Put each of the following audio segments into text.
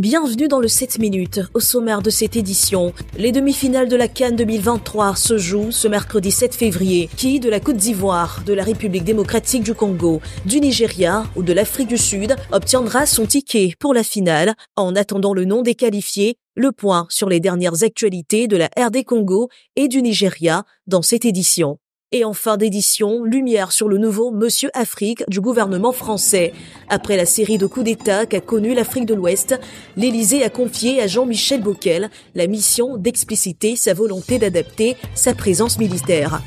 Bienvenue dans le 7 minutes. Au sommaire de cette édition, les demi-finales de la Cannes 2023 se jouent ce mercredi 7 février. Qui de la Côte d'Ivoire, de la République démocratique du Congo, du Nigeria ou de l'Afrique du Sud obtiendra son ticket pour la finale? En attendant le nom des qualifiés le point sur les dernières actualités de la RD Congo et du Nigeria dans cette édition. Et en fin d'édition, lumière sur le nouveau Monsieur Afrique du gouvernement français. Après la série de coups d'État qu'a connue l'Afrique de l'Ouest, l'Élysée a confié à Jean-Michel Bockel la mission d'expliciter sa volonté d'adapter sa présence militaire.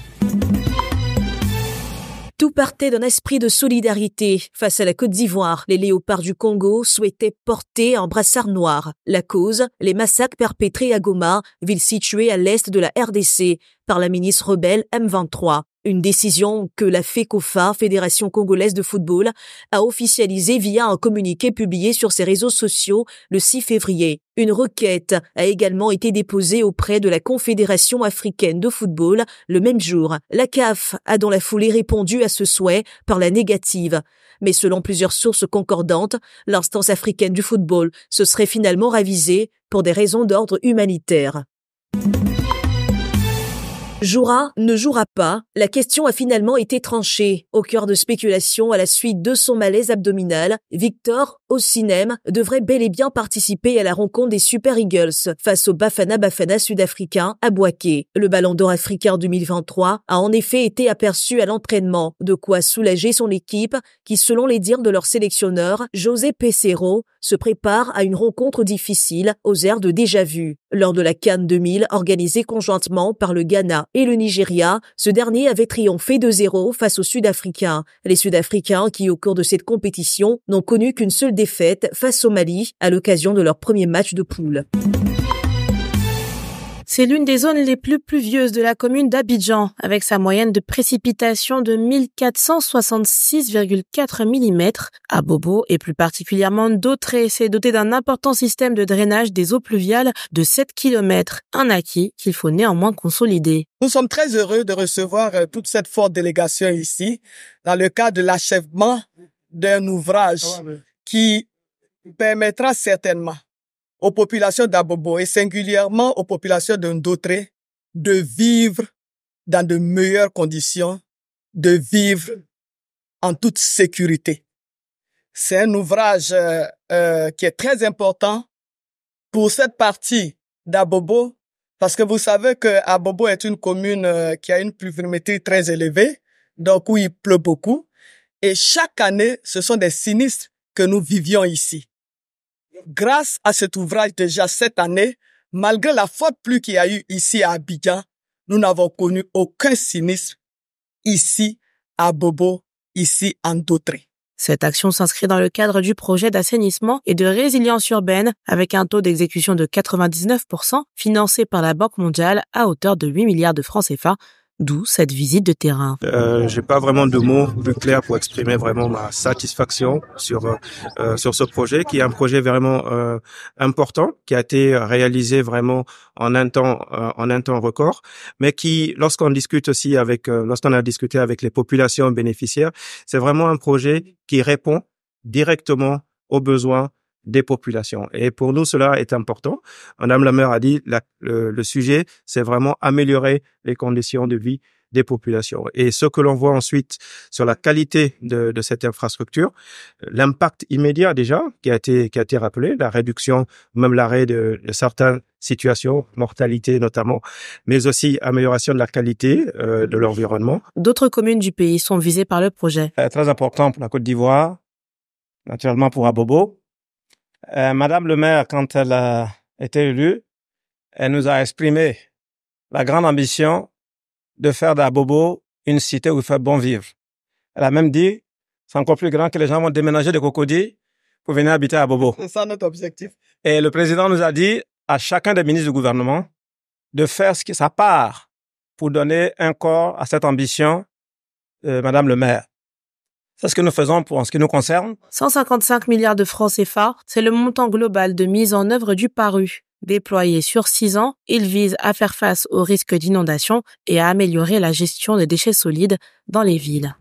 Tout partait d'un esprit de solidarité. Face à la Côte d'Ivoire, les léopards du Congo souhaitaient porter un brassard noir. La cause, les massacres perpétrés à Goma, ville située à l'est de la RDC, par la ministre rebelle M23. Une décision que la FECOFA, Fédération congolaise de football, a officialisée via un communiqué publié sur ses réseaux sociaux le 6 février. Une requête a également été déposée auprès de la Confédération africaine de football le même jour. La CAF a dans la foulée répondu à ce souhait par la négative. Mais selon plusieurs sources concordantes, l'instance africaine du football se serait finalement ravisée pour des raisons d'ordre humanitaire. Jouera, ne jouera pas, la question a finalement été tranchée. Au cœur de spéculation à la suite de son malaise abdominal, Victor Ossinem devrait bel et bien participer à la rencontre des Super Eagles face au Bafana Bafana sud-africain à Boaké. Le ballon d'or africain 2023 a en effet été aperçu à l'entraînement, de quoi soulager son équipe qui, selon les dires de leur sélectionneur, José Pesero, se prépare à une rencontre difficile aux airs de déjà vu. Lors de la Cannes 2000 organisée conjointement par le Ghana et le Nigeria, ce dernier avait triomphé de 0 face aux Sud-Africains. Les Sud-Africains qui, au cours de cette compétition, n'ont connu qu'une seule défaite face au Mali à l'occasion de leur premier match de poule. C'est l'une des zones les plus pluvieuses de la commune d'Abidjan, avec sa moyenne de précipitation de 1466,4 mm. À Bobo, et plus particulièrement Dautré, s'est doté d'un important système de drainage des eaux pluviales de 7 km, un acquis qu'il faut néanmoins consolider. Nous sommes très heureux de recevoir euh, toute cette forte délégation ici, dans le cadre de l'achèvement d'un ouvrage qui permettra certainement aux populations d'Abobo et singulièrement aux populations de Ndotré de vivre dans de meilleures conditions, de vivre en toute sécurité. C'est un ouvrage euh, euh, qui est très important pour cette partie d'Abobo parce que vous savez que Abobo est une commune euh, qui a une pluviométrie très élevée, donc où il pleut beaucoup. Et chaque année, ce sont des sinistres que nous vivions ici grâce à cet ouvrage déjà cette année, malgré la forte pluie qu'il y a eu ici à Abidjan, nous n'avons connu aucun sinistre ici à Bobo, ici en Dautré. Cette action s'inscrit dans le cadre du projet d'assainissement et de résilience urbaine avec un taux d'exécution de 99% financé par la Banque mondiale à hauteur de 8 milliards de francs CFA D'où cette visite de terrain. Euh, J'ai pas vraiment de mots plus clairs pour exprimer vraiment ma satisfaction sur euh, euh, sur ce projet, qui est un projet vraiment euh, important, qui a été réalisé vraiment en un temps euh, en un temps record, mais qui, lorsqu'on discute aussi avec, lorsqu'on a discuté avec les populations bénéficiaires, c'est vraiment un projet qui répond directement aux besoins des populations. Et pour nous, cela est important. Madame la maire a dit, la, le, sujet, c'est vraiment améliorer les conditions de vie des populations. Et ce que l'on voit ensuite sur la qualité de, de cette infrastructure, l'impact immédiat déjà qui a été qui a été rappelé, la réduction, même l'arrêt de, de certaines situations, mortalité notamment, mais aussi amélioration de la qualité euh, de l'environnement. D'autres communes du pays sont visées par le projet. Euh, très important pour la Côte d'Ivoire, naturellement pour Abobo, euh, Madame le maire, quand elle a été élue, elle nous a exprimé la grande ambition de faire d'Abobo une cité où il fait bon vivre. Elle a même dit, c'est encore plus grand que les gens vont déménager de Cocody pour venir habiter à Bobo. C'est ça notre objectif. Et le président nous a dit à chacun des ministres du gouvernement de faire ce qui sa part pour donner un corps à cette ambition, euh, Madame le maire. C'est ce que nous faisons pour en ce qui nous concerne. 155 milliards de francs CFA, c'est le montant global de mise en œuvre du PARU. Déployé sur six ans, il vise à faire face aux risques d'inondation et à améliorer la gestion des déchets solides dans les villes.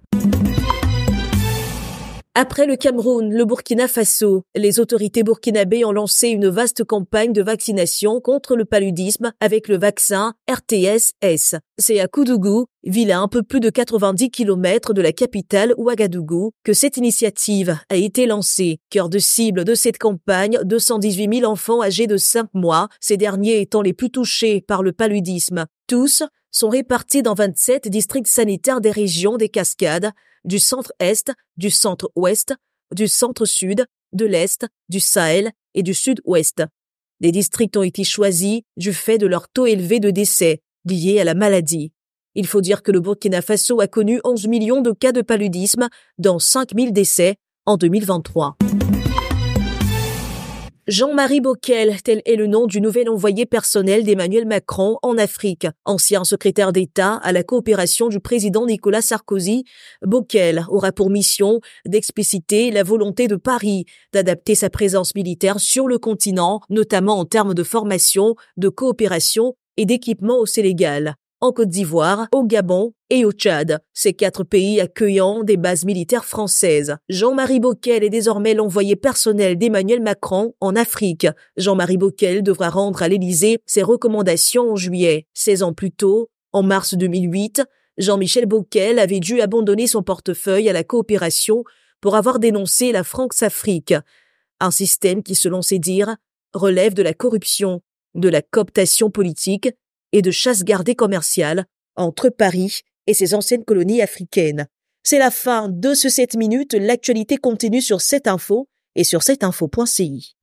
Après le Cameroun, le Burkina Faso, les autorités burkinabées ont lancé une vaste campagne de vaccination contre le paludisme avec le vaccin RTS-S. C'est à Koudougou, ville à un peu plus de 90 km de la capitale Ouagadougou, que cette initiative a été lancée. Cœur de cible de cette campagne, 218 000 enfants âgés de 5 mois, ces derniers étant les plus touchés par le paludisme. Tous sont répartis dans 27 districts sanitaires des régions des Cascades, du centre-est, du centre-ouest, du centre-sud, de l'est, du Sahel et du sud-ouest. Des districts ont été choisis du fait de leur taux élevé de décès liés à la maladie. Il faut dire que le Burkina Faso a connu 11 millions de cas de paludisme, dont 5 000 décès en 2023. Jean-Marie Bockel, tel est le nom du nouvel envoyé personnel d'Emmanuel Macron en Afrique. Ancien secrétaire d'État à la coopération du président Nicolas Sarkozy, Bockel aura pour mission d'expliciter la volonté de Paris d'adapter sa présence militaire sur le continent, notamment en termes de formation, de coopération et d'équipement au Sénégal en Côte d'Ivoire, au Gabon et au Tchad, ces quatre pays accueillant des bases militaires françaises. Jean-Marie Bockel est désormais l'envoyé personnel d'Emmanuel Macron en Afrique. Jean-Marie Bockel devra rendre à l'Élysée ses recommandations en juillet. 16 ans plus tôt, en mars 2008, Jean-Michel Bockel avait dû abandonner son portefeuille à la coopération pour avoir dénoncé la France-Afrique, un système qui, selon ses dires, relève de la corruption, de la cooptation politique et de chasse gardée commerciale entre Paris et ses anciennes colonies africaines. C'est la fin de ce 7 minutes. L'actualité continue sur cette info et sur cetteinfo.ci.